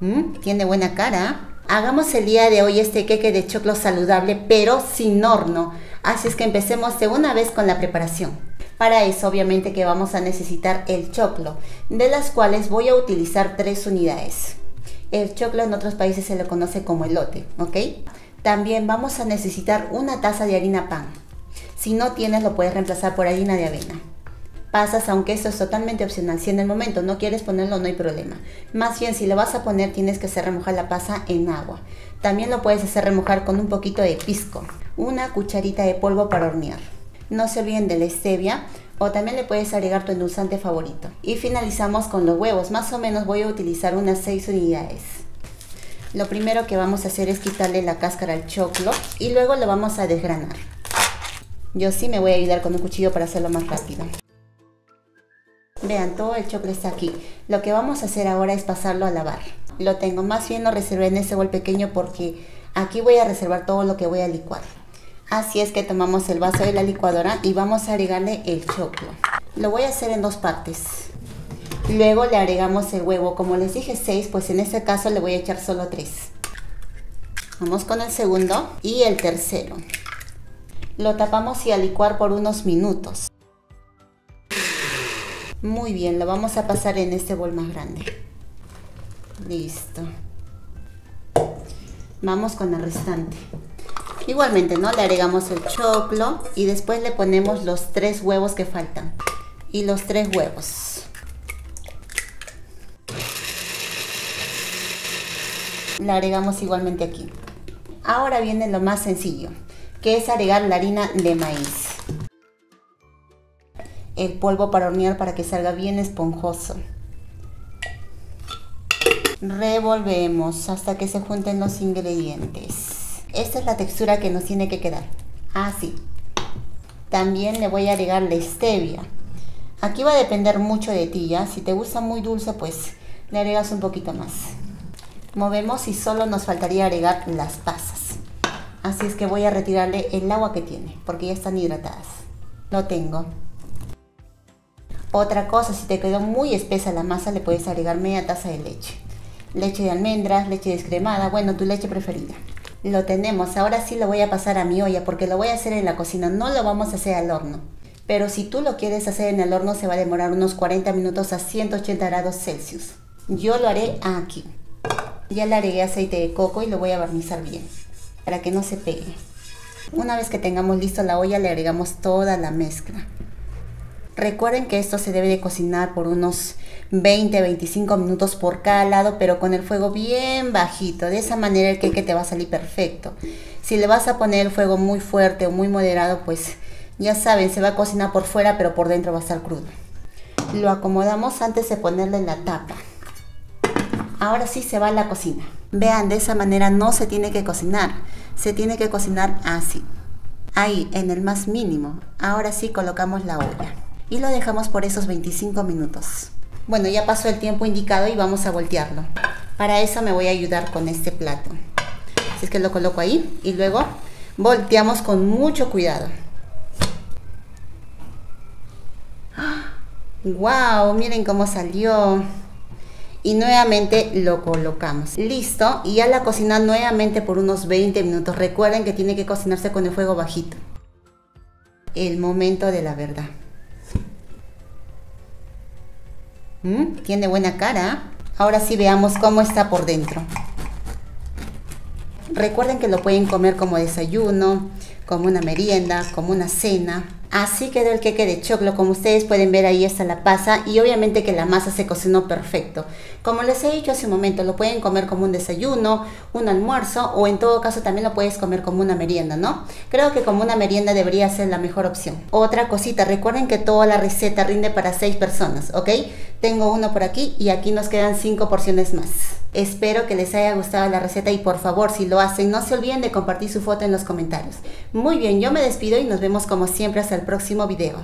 ¿Mm? Tiene buena cara. Hagamos el día de hoy este queque de choclo saludable, pero sin horno. Así es que empecemos de una vez con la preparación. Para eso obviamente que vamos a necesitar el choclo, de las cuales voy a utilizar tres unidades. El choclo en otros países se lo conoce como elote, ¿ok? También vamos a necesitar una taza de harina pan. Si no tienes lo puedes reemplazar por harina de avena pasas, aunque esto es totalmente opcional. Si en el momento no quieres ponerlo, no hay problema. Más bien, si lo vas a poner, tienes que hacer remojar la pasa en agua. También lo puedes hacer remojar con un poquito de pisco, una cucharita de polvo para hornear. No se olviden de la stevia o también le puedes agregar tu endulzante favorito. Y finalizamos con los huevos. Más o menos voy a utilizar unas 6 unidades. Lo primero que vamos a hacer es quitarle la cáscara al choclo y luego lo vamos a desgranar. Yo sí me voy a ayudar con un cuchillo para hacerlo más rápido. Vean, todo el choclo está aquí. Lo que vamos a hacer ahora es pasarlo a lavar. Lo tengo, más bien lo reservé en ese bol pequeño porque aquí voy a reservar todo lo que voy a licuar. Así es que tomamos el vaso de la licuadora y vamos a agregarle el choclo. Lo voy a hacer en dos partes. Luego le agregamos el huevo. Como les dije 6, pues en este caso le voy a echar solo 3. Vamos con el segundo y el tercero. Lo tapamos y a licuar por unos minutos. Muy bien, lo vamos a pasar en este bol más grande. Listo. Vamos con el restante. Igualmente, ¿no? Le agregamos el choclo y después le ponemos los tres huevos que faltan. Y los tres huevos. Le agregamos igualmente aquí. Ahora viene lo más sencillo, que es agregar la harina de maíz el polvo para hornear para que salga bien esponjoso. Revolvemos hasta que se junten los ingredientes. Esta es la textura que nos tiene que quedar. Así. También le voy a agregar la stevia. Aquí va a depender mucho de ti, ¿ya? Si te gusta muy dulce, pues le agregas un poquito más. Movemos y solo nos faltaría agregar las pasas. Así es que voy a retirarle el agua que tiene, porque ya están hidratadas. Lo tengo. Otra cosa, si te quedó muy espesa la masa, le puedes agregar media taza de leche. Leche de almendras, leche descremada, bueno, tu leche preferida. Lo tenemos, ahora sí lo voy a pasar a mi olla porque lo voy a hacer en la cocina, no lo vamos a hacer al horno. Pero si tú lo quieres hacer en el horno se va a demorar unos 40 minutos a 180 grados Celsius. Yo lo haré aquí. Ya le agregué aceite de coco y lo voy a barnizar bien para que no se pegue. Una vez que tengamos listo la olla le agregamos toda la mezcla. Recuerden que esto se debe de cocinar por unos 20-25 minutos por cada lado, pero con el fuego bien bajito. De esa manera el queque te va a salir perfecto. Si le vas a poner el fuego muy fuerte o muy moderado, pues ya saben, se va a cocinar por fuera, pero por dentro va a estar crudo. Lo acomodamos antes de ponerle la tapa. Ahora sí se va a la cocina. Vean, de esa manera no se tiene que cocinar. Se tiene que cocinar así. Ahí, en el más mínimo. Ahora sí colocamos la olla y lo dejamos por esos 25 minutos. Bueno, ya pasó el tiempo indicado y vamos a voltearlo. Para eso me voy a ayudar con este plato. Así es que lo coloco ahí y luego volteamos con mucho cuidado. ¡Wow! Miren cómo salió. Y nuevamente lo colocamos. Listo. Y ya la cocina nuevamente por unos 20 minutos. Recuerden que tiene que cocinarse con el fuego bajito. El momento de la verdad. ¿Mm? Tiene buena cara. Ahora sí veamos cómo está por dentro. Recuerden que lo pueden comer como desayuno, como una merienda, como una cena. Así quedó el queque de choclo, como ustedes pueden ver ahí está la pasa y obviamente que la masa se cocinó perfecto. Como les he dicho hace un momento, lo pueden comer como un desayuno, un almuerzo o en todo caso también lo puedes comer como una merienda, ¿no? Creo que como una merienda debería ser la mejor opción. Otra cosita, recuerden que toda la receta rinde para 6 personas, ¿ok? Tengo uno por aquí y aquí nos quedan 5 porciones más. Espero que les haya gustado la receta y por favor, si lo hacen, no se olviden de compartir su foto en los comentarios. Muy bien, yo me despido y nos vemos como siempre hasta el próximo video.